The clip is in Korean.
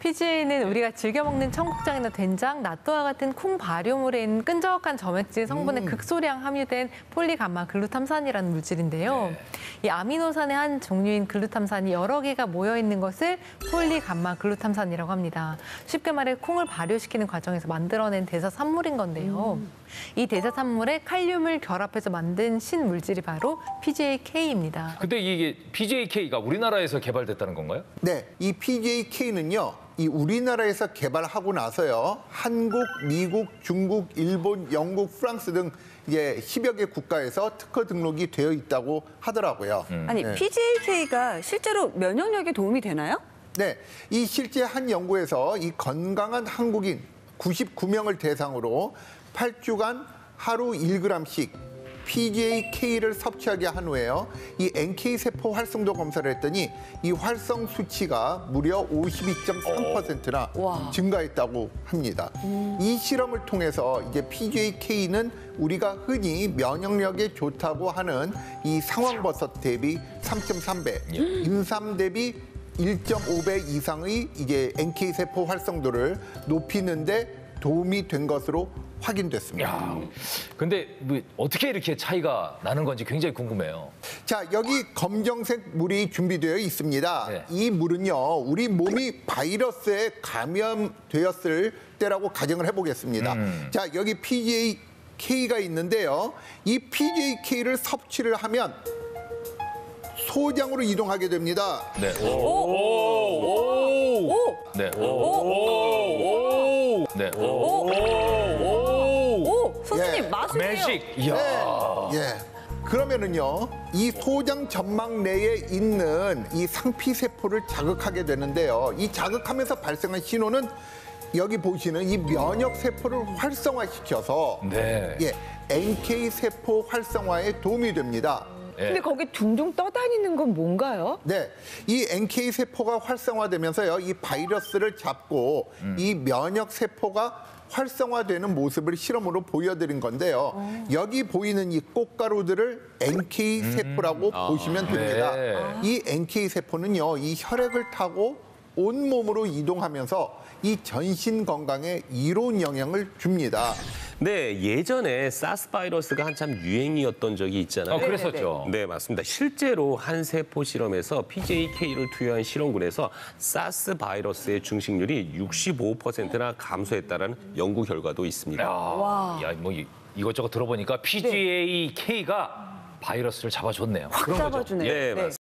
PGA는 우리가 즐겨 먹는 청국장이나 된장, 낫또와 같은 콩 발효물에 있는 끈적한 점액질 성분에 극소량 함유된 폴리감마 글루탐산이라는 물질인데요. 이 아미노산의 한 종류인 글루탐산이 여러 개가 모여 있는 것을 폴리감마 글루탐산이라고 합니다. 쉽게 말해 콩을 발효시키는 과정에서 만들어낸 대사 산물인 건데요. 이 대사산물에 칼륨을 결합해서 만든 신물질이 바로 PGA-K입니다. 근데 이게 PJK가 우리나라에서 개발됐다는 건가요? 네, 이 PJK는요, 이 우리나라에서 개발하고 나서요, 한국, 미국, 중국, 일본, 영국, 프랑스 등 이제 10여 개 국가에서 특허 등록이 되어 있다고 하더라고요. 아니 네. PJK가 실제로 면역력에 도움이 되나요? 네, 이 실제 한 연구에서 이 건강한 한국인 99명을 대상으로 8주간 하루 1g씩 PJK를 섭취하게 한 후에요. 이 NK 세포 활성도 검사를 했더니 이 활성 수치가 무려 52.3%나 와. 증가했다고 합니다. 이 실험을 통해서 이제 PJK는 우리가 흔히 면역력에 좋다고 하는 이 상황버섯 대비 3.3배, 인삼 대비 1.5배 이상의 이게 NK 세포 활성도를 높이는데 도움이 된 것으로 확인됐습니다. 야, 근데 뭐 어떻게 이렇게 차이가 나는 건지 굉장히 궁금해요. 자, 여기 검정색 물이 준비되어 있습니다. 네. 이 물은요, 우리 몸이 바이러스에 감염되었을 때라고 가정을 해보겠습니다. 음. 자, 여기 PJK가 있는데요. 이 PJK를 섭취를 하면 소장으로 이동하게 됩니다. 네. 오. 오. 오. 오! 네. 오. 오. 오. 네. 오. 오. 오. 오! 선생님 예. 마술이에요. 매식. 이야. 예. 그러면은요, 이 소장 점막 내에 있는 이 상피 세포를 자극하게 되는데요. 이 자극하면서 발생한 신호는 여기 보시는 이 면역 세포를 활성화시켜서 네. 예, NK 세포 활성화에 도움이 됩니다. 예. 근데 거기 둥둥 떠다니는 건 뭔가요? 네, 이 NK 세포가 활성화되면서요, 이 바이러스를 잡고 이 면역 세포가 활성화되는 모습을 실험으로 보여드린 건데요. 여기 보이는 이 꽃가루들을 NK 세포라고 보시면 됩니다. 네. 이 NK 세포는요, 이 혈액을 타고 온 몸으로 이동하면서 이 전신 건강에 이로운 영향을 줍니다. 네, 예전에 사스 바이러스가 한참 유행이었던 적이 있잖아요. 어, 그랬었죠. 네, 맞습니다. 실제로 한 세포 실험에서 PJK를 투여한 실험군에서 사스 바이러스의 증식률이 65%나 감소했다는 연구 결과도 있습니다. 야, 야, 뭐 이- 이것저것 들어보니까 PGA-K가 바이러스를 잡아줬네요. 확 잡아주네요. 네, 맞습니다.